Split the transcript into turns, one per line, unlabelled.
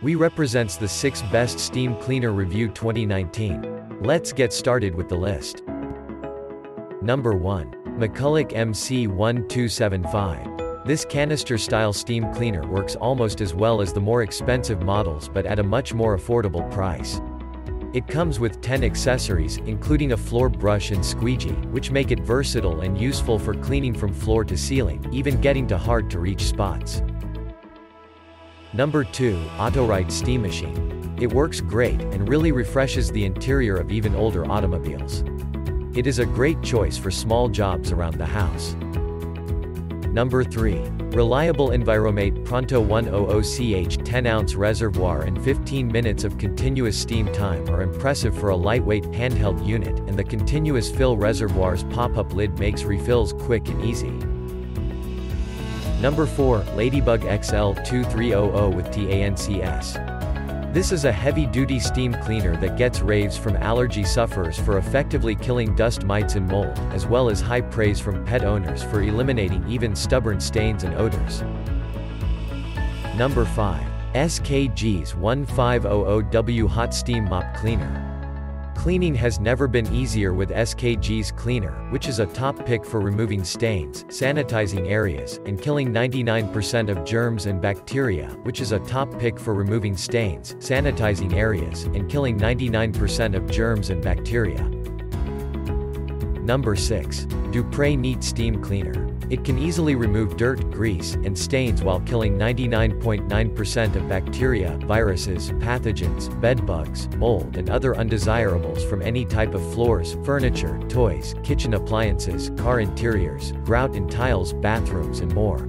We represents the 6 best steam cleaner review 2019. Let's get started with the list. Number 1. McCulloch MC1275. This canister-style steam cleaner works almost as well as the more expensive models but at a much more affordable price. It comes with 10 accessories, including a floor brush and squeegee, which make it versatile and useful for cleaning from floor to ceiling, even getting to hard-to-reach spots. Number 2. AutoRight Steam Machine. It works great, and really refreshes the interior of even older automobiles. It is a great choice for small jobs around the house. Number 3. Reliable Enviromate Pronto 100CH 10-ounce reservoir and 15 minutes of continuous steam time are impressive for a lightweight, handheld unit, and the continuous fill reservoir's pop-up lid makes refills quick and easy. Number 4. Ladybug XL 2300 with TANCS. This is a heavy-duty steam cleaner that gets raves from allergy sufferers for effectively killing dust mites and mold, as well as high praise from pet owners for eliminating even stubborn stains and odors. Number 5. SKG's 1500W Hot Steam Mop Cleaner. Cleaning has never been easier with SKG's Cleaner, which is a top pick for removing stains, sanitizing areas, and killing 99% of germs and bacteria, which is a top pick for removing stains, sanitizing areas, and killing 99% of germs and bacteria. Number 6. Dupray Neat Steam Cleaner. It can easily remove dirt, grease, and stains while killing 99.9% of bacteria, viruses, pathogens, bedbugs, mold and other undesirables from any type of floors, furniture, toys, kitchen appliances, car interiors, grout in tiles, bathrooms and more.